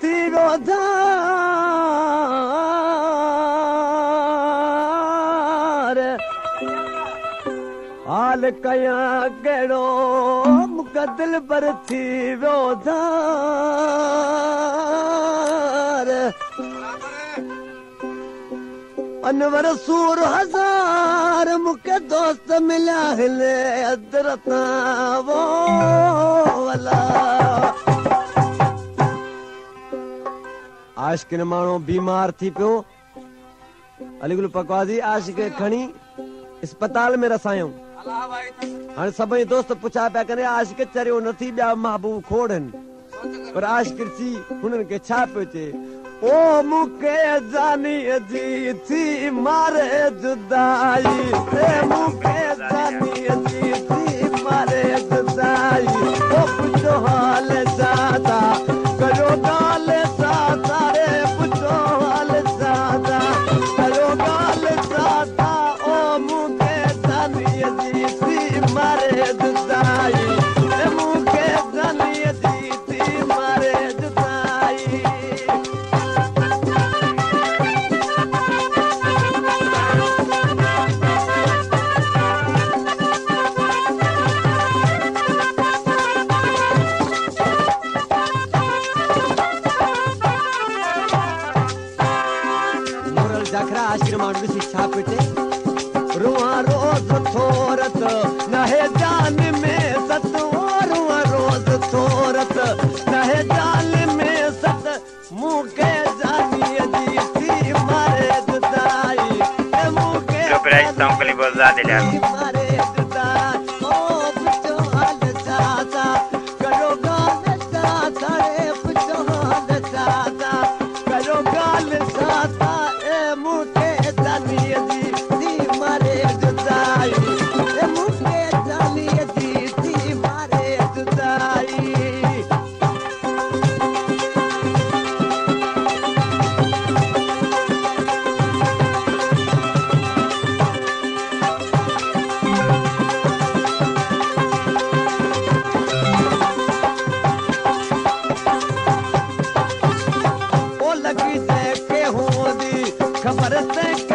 ٿي ويو حال ڪيا ڪهڙو مقدل پر ٿي ويو انور سور هزار مون کي دوست مليا هلي ادرتا وو ولا آشڪن ماڻهو بيمار ٿي پيو. اليگل پڪوازي آشڪ کڻي اسپتال ۾ رسايون. هاڻي سڀئي دوست پڇا پيا ڪري آشڪ چريو نٿي ٻيا محبوب کوڙن پر آشڪ ٿي هنن کي ڇا پيو چئي؟ او مون کي جانيءَ جي ٿي ماري جدائي. اي مون کي جانيءَ ٿورت ناهي جان ۾ ست رئا روز ٿورت. ناهي ۾ ست مون کي جانيءَ جي ٿي ماري جدائي اي مون کي Lo per ahí खबर से